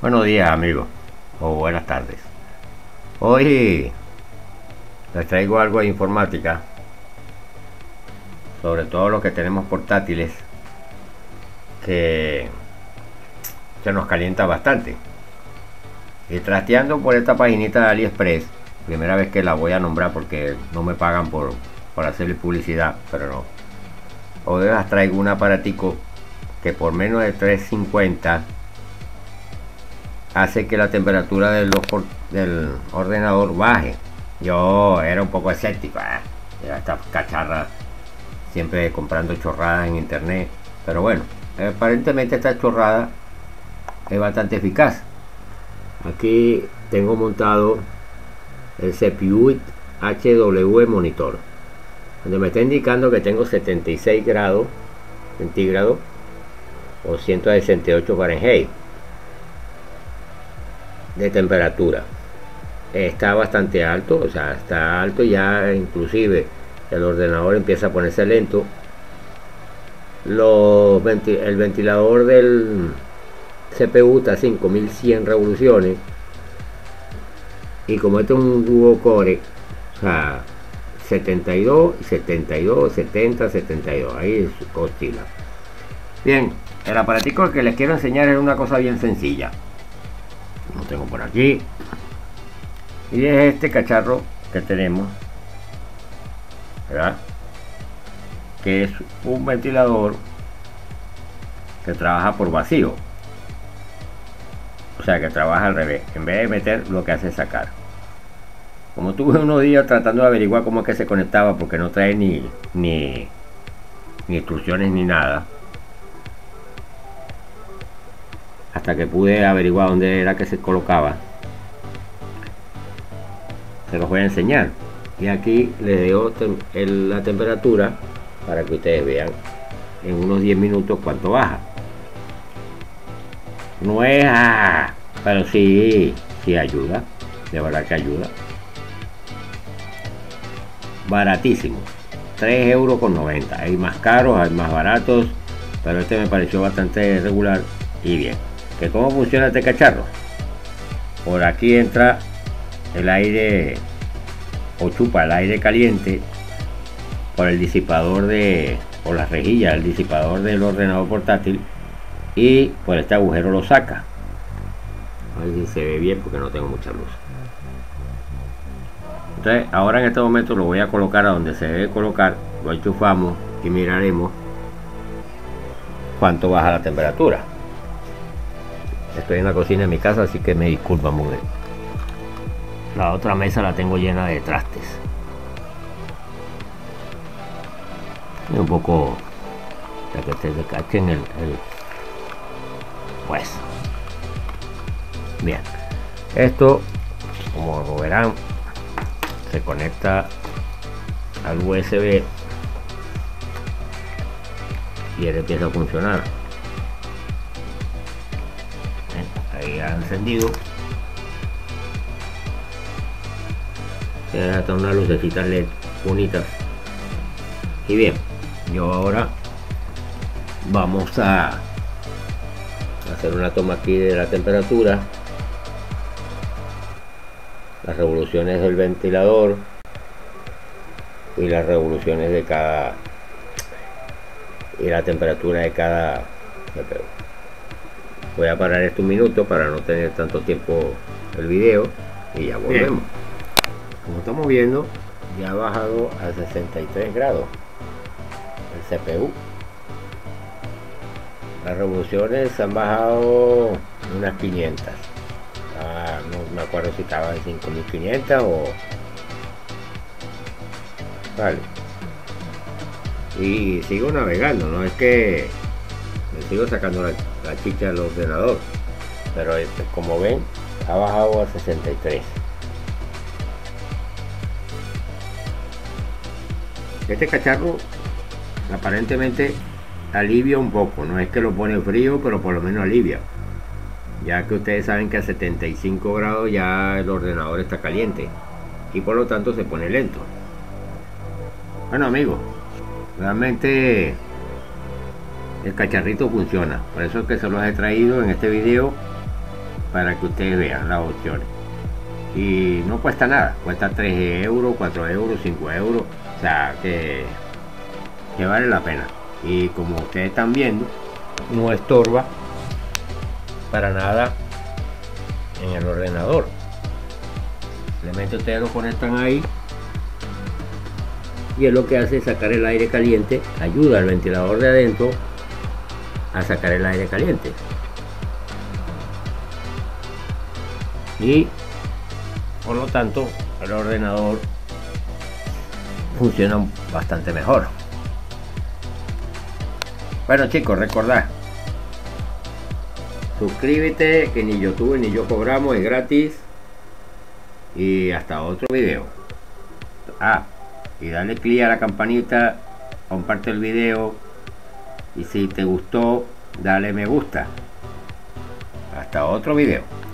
Buenos días amigos, o buenas tardes. Hoy les traigo algo de informática, sobre todo los que tenemos portátiles, que se nos calienta bastante. Y trasteando por esta paginita de AliExpress, primera vez que la voy a nombrar porque no me pagan por, por hacerle publicidad, pero no. Hoy les traigo un aparatico que por menos de 350 hace que la temperatura del, del ordenador baje. Yo era un poco escéptico, ¿eh? era esta cacharra siempre comprando chorradas en internet, pero bueno, aparentemente esta chorrada es bastante eficaz. Aquí tengo montado el CPU HW monitor, donde me está indicando que tengo 76 grados centígrados o 168 Fahrenheit de temperatura. Está bastante alto o sea está alto ya inclusive el ordenador empieza a ponerse lento. Los el ventilador del CPU está a 5100 revoluciones. Y como este es un duo core o sea 72 72 70 72 ahí oscila bien el aparatico que les quiero enseñar es una cosa bien sencilla tengo por aquí. Y es este cacharro que tenemos ¿verdad? que es un ventilador que trabaja por vacío. O sea que trabaja al revés. En vez de meter lo que hace es sacar. Como tuve unos días tratando de averiguar cómo es que se conectaba porque no trae ni ni, ni instrucciones ni nada hasta que pude averiguar dónde era que se colocaba. Se los voy a enseñar. Y aquí les dejo la temperatura para que ustedes vean en unos 10 minutos cuánto baja. No es ah, pero sí sí ayuda. De verdad que ayuda. Baratísimo. 3 euros con 90 hay más caros hay más baratos pero este me pareció bastante regular y bien que cómo funciona este cacharro. Por aquí entra el aire o chupa el aire caliente por el disipador de o la rejilla del disipador del ordenador portátil y por este agujero lo saca. A ver si se ve bien porque no tengo mucha luz. Entonces ahora en este momento lo voy a colocar a donde se debe colocar lo enchufamos y miraremos cuánto baja la temperatura Estoy en la cocina de mi casa, así que me disculpan, mujer. La otra mesa la tengo llena de trastes. Y un poco para que se cachen el, el pues bien esto como verán se conecta al USB y él empieza a funcionar ha encendido. Hasta una lucecita led bonitas. Y bien yo ahora vamos a hacer una toma aquí de la temperatura. Las revoluciones del ventilador y las revoluciones de cada y la temperatura de cada voy a parar esto un minuto para no tener tanto tiempo el video y ya volvemos. Como estamos viendo ya ha bajado a 63 grados el CPU las revoluciones han bajado unas 500 ah, no me acuerdo si estaba en 5500 o vale. Y sigo navegando no es que me sigo sacando la la chicha del ordenador. Pero este, como ven ha bajado a 63 este cacharro aparentemente alivia un poco no es que lo pone frío pero por lo menos alivia. Ya que ustedes saben que a 75 grados ya el ordenador está caliente y por lo tanto se pone lento. Bueno amigos realmente el cacharrito funciona. Por eso es que se los he traído en este video para que ustedes vean las opciones. Y no cuesta nada cuesta 3 euros 4 euros 5 euros o sea que, que vale la pena. Y como ustedes están viendo no estorba para nada en el ordenador. Simplemente ustedes lo conectan ahí y es lo que hace sacar el aire caliente ayuda al ventilador de adentro a sacar el aire caliente. Y por lo tanto el ordenador funciona bastante mejor. Bueno chicos recordad suscríbete que ni youtube ni yo cobramos es gratis. Y hasta otro video. Ah y dale clic a la campanita comparte el video y si te gustó dale me gusta. Hasta otro video